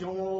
上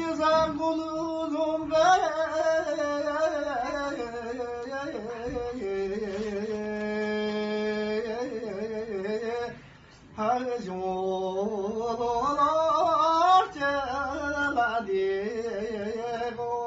yazan kulunum ben Harcıyorlar çeladik